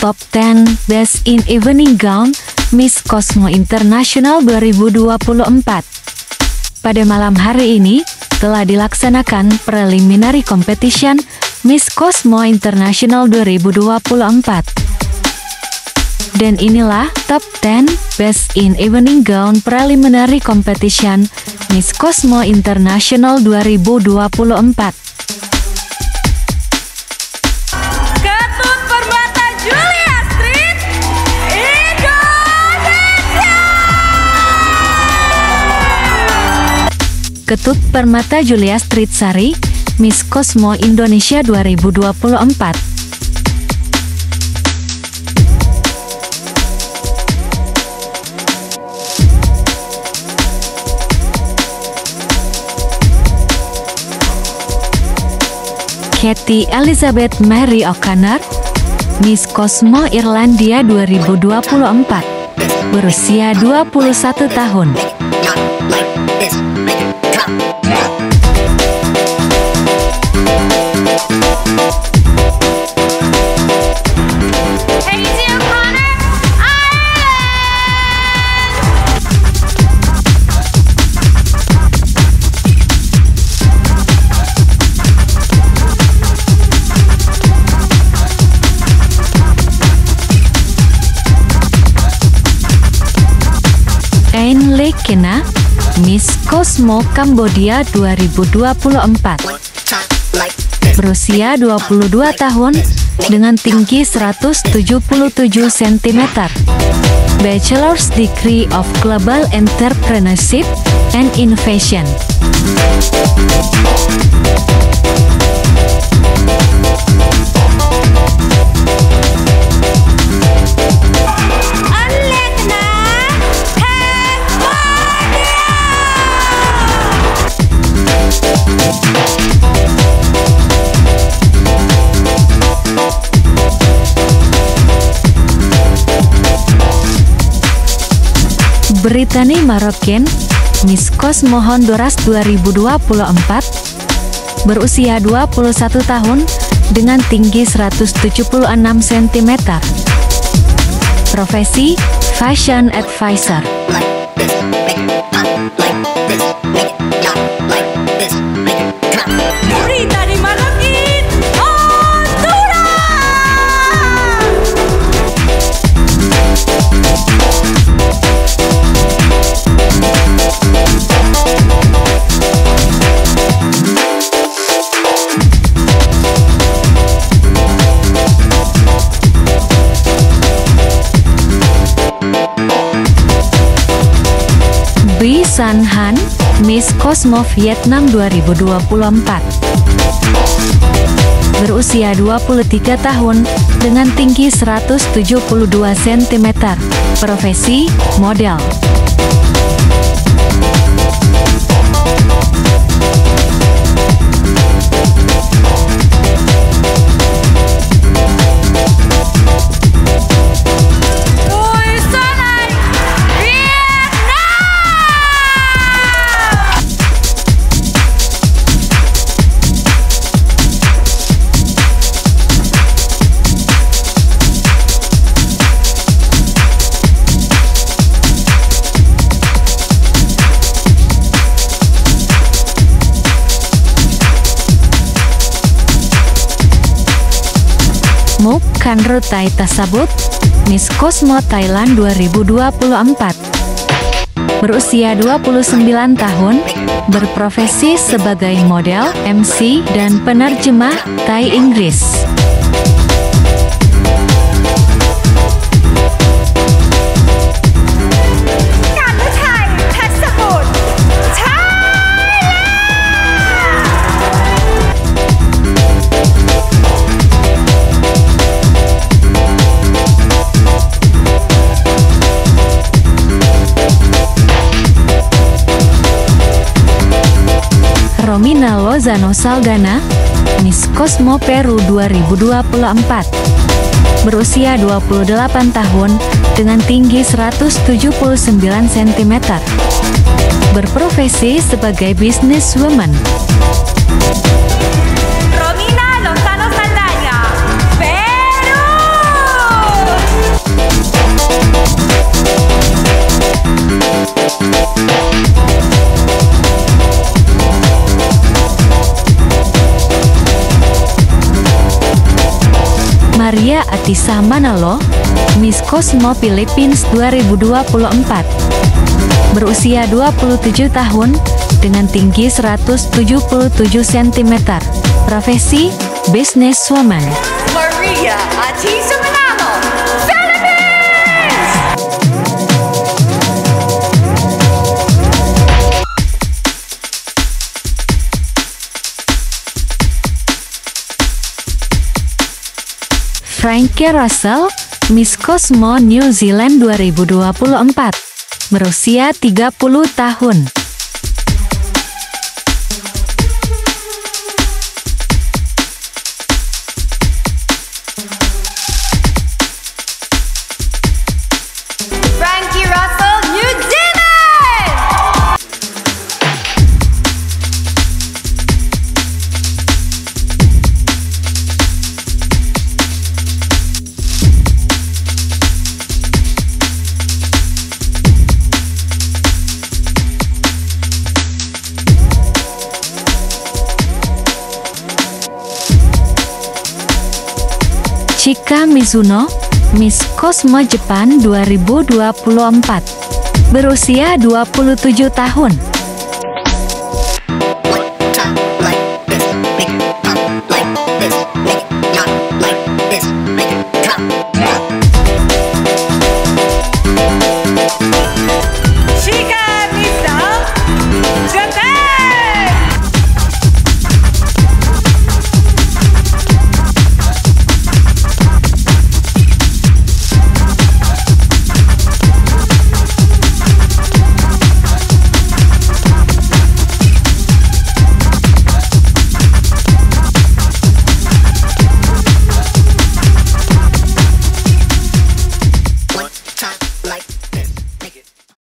Top 10 Best in Evening Gown Miss Cosmo International 2024. Pada malam hari ini, telah dilaksanakan preliminary competition Miss Cosmo International 2024. Dan inilah top 10 Best in Evening Gown Preliminary Competition Miss Cosmo International 2024. Ketut Permata Julia Street Sari, Miss Cosmo Indonesia 2024. Katie Elizabeth Mary O'Connor, Miss Cosmo Irlandia 2024, berusia 21 tahun. Ain Lekena, Miss Cosmo Kambodia 2024. Berusia 22 tahun dengan tinggi 177 cm. Bachelor's Degree of Global Entrepreneurship and Innovation. Britani Marokin, Miss Cosmo Honduras 2024, berusia 21 tahun dengan tinggi 176 cm. Profesi, Fashion Advisor. San Han, Miss Cosmo Vietnam 2024. Berusia 23 tahun dengan tinggi 172 cm. Profesi model. Muk Kanrutai Tasabut, Miss Cosmo Thailand 2024. Berusia 29 tahun, berprofesi sebagai model, MC, dan penerjemah Thai Inggris. Romina Lozano Salgana, Miss Cosmo Peru 2024. Berusia 28 tahun dengan tinggi 179 cm. Berprofesi sebagai businesswoman. Maria Atisa Manalo, Miss Cosmo Philippines 2024. Berusia 27 tahun, dengan tinggi 177 cm. Profesi, businesswoman. Maria Frankie Russell, Miss Cosmo New Zealand 2024. Berusia 30 tahun. Chika Mizuno, Miss Cosmo Jepang 2024. Berusia 27 tahun.